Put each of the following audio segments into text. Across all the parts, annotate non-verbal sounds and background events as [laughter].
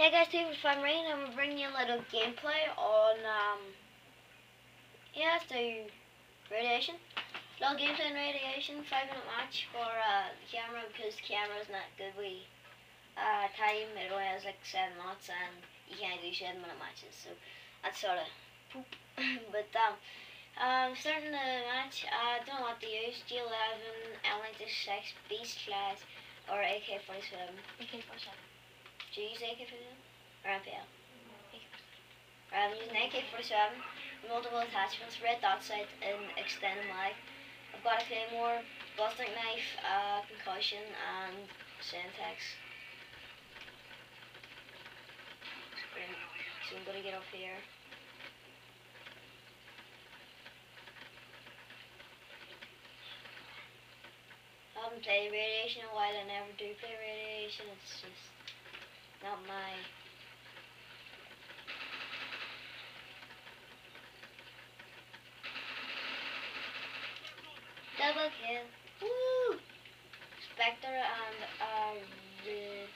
Hey guys, Steve from Rain. I'm bringing you a little gameplay on, um, yeah, the radiation. Little gameplay on radiation, five minute match for uh, the camera because the camera's not good. We uh, time it only has like seven minutes and you can't do seven minute matches, so that's sort of poop. [laughs] but um, um, starting the match, I uh, don't know what to use. G11, L96, Beast Class, or AK-47. AK-47. Do you use AK-47? Or MPL? I'm using AK-47, multiple attachments, red dot sight, and extended mag. I've got a claymore, ballistic knife, uh, concussion, and Semtex. So I'm gonna get up here. I haven't played radiation in a while, I never do play radiation, it's just not my double kill. Woo! Spectre and uh the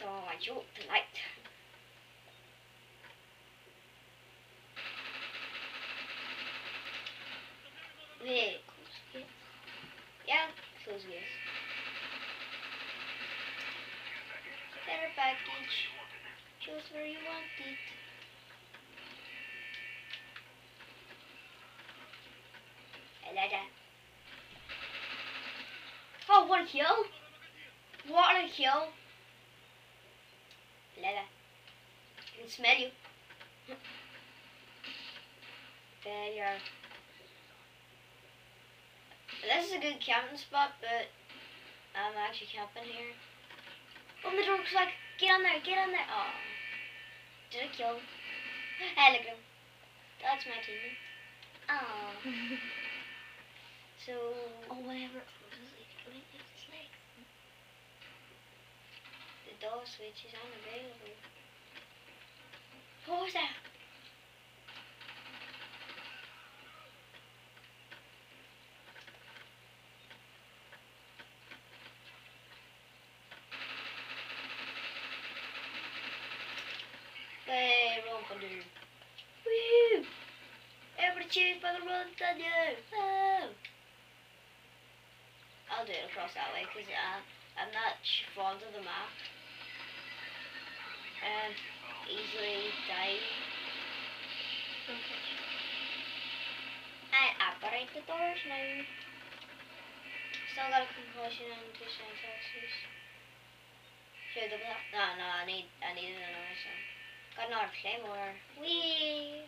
So I joke tonight. Wait, close Yeah, close yes. Package. Choose where you want it. Hello Oh, what a kill! What a kill! Hello I can smell you. there you are. This is a good camping spot, but I'm actually camping here. Oh, the dog's like, get on there, get on there. Oh, did I kill him? Hey, look at him. That's my team. Oh. [laughs] so. Oh, whatever. It's like. The door switch is unavailable. What was that? Hey, Rolling Thunder. Woo! Everybody cheers for the Rolling Thunder. Oh! I'll do it across that way because uh, I'm not fond of the map. And easily die. Okay. I operate the doors now. Still got a concussion and two sentences. Should have that? No, no, I need, I need another one. Got another claymore. Wee!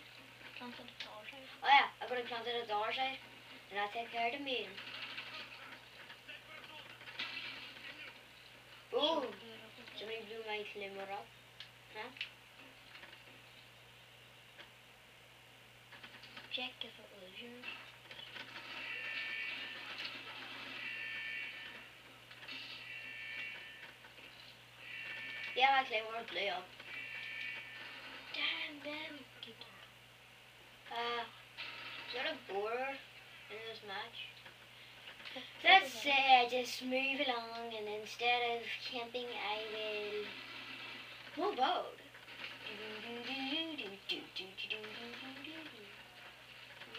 Planted the doors out. Oh yeah, I got to planted the doors out, and I take care of the meal. Ooh, somebody blew my claymore up. Huh? Check if it was yours. Yeah, my claymore blew up. That. Uh, is there a borer in this match? Let's say I just move along and instead of camping I will move out.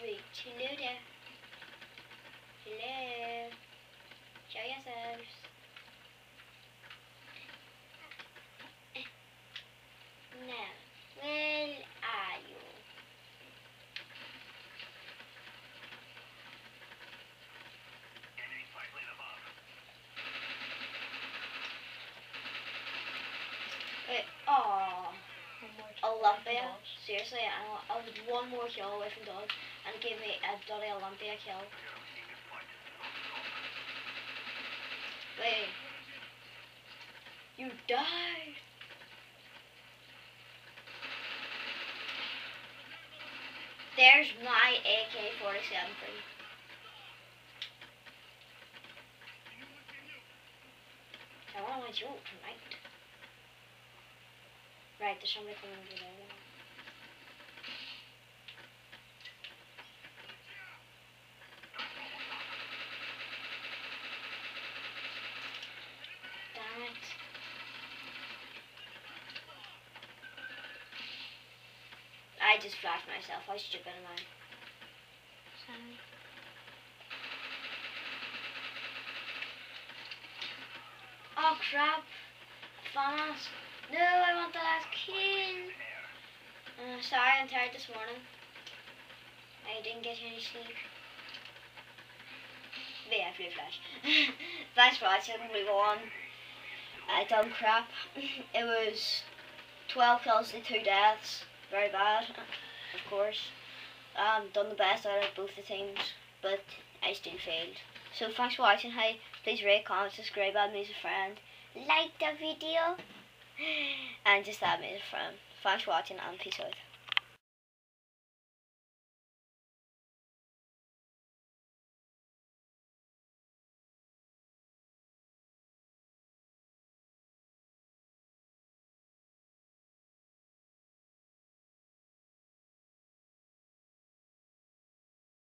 Wait, hello there. Hello. Show yourselves. Now, where are you? Wait, oh. One more to Olympia. Seriously, I, I was one more kill away from dog and give me a bloody Olympia kill. Wait. You died. There's my AK-47 for you. I want to joke tonight. Right, there. Yeah. I just flashed myself. I should have been mine. Sorry. Oh crap. Fast. No, I want the last kill. Sorry, I'm tired this morning. I didn't get any sleep. But yeah, Blue Flash. [laughs] Thanks for watching. Move on. I done crap. [laughs] It was 12 kills to 2 deaths. Very bad, of course. Um, done the best out of both the teams, but I still failed. So thanks for watching. Hey, please rate, comment, subscribe, add me as a friend. Like the video. [gasps] And just a friend. Thanks for watching and peace.